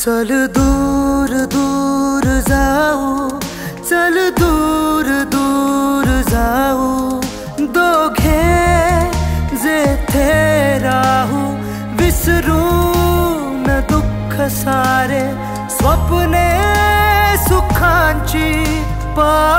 चल दूर दूर जाऊ, चल दूर दूर जाओ जाऊ जे थे राहू न दुख सारे। स्वप्ने सुखांची पाहू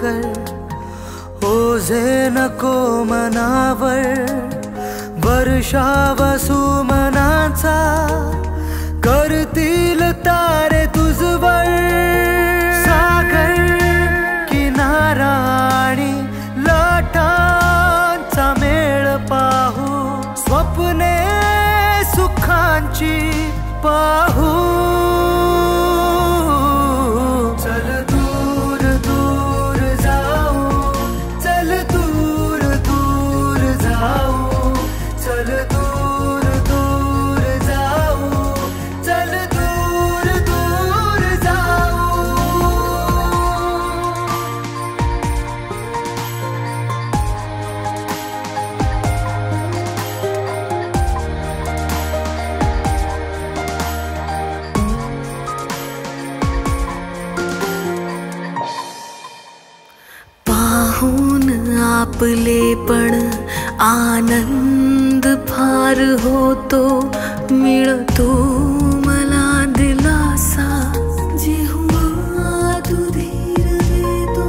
कर। ओझे नको मनावर वर्षावसू मनाचा करतील तारे तुझवर। सागर किनारा आणि लाटांचा मेळ पाहू स्वप्ने सुखांची पाहू। पाहून आपले पण आनंद फार होतो मिळतो मला दिलासा। जेव्हा तू देतो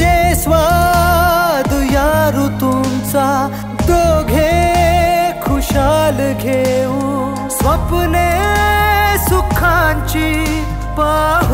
ये स्वाद या ऋतूंचा दोघे खुशाल घेऊ स्वप्ने सुखांची पाहू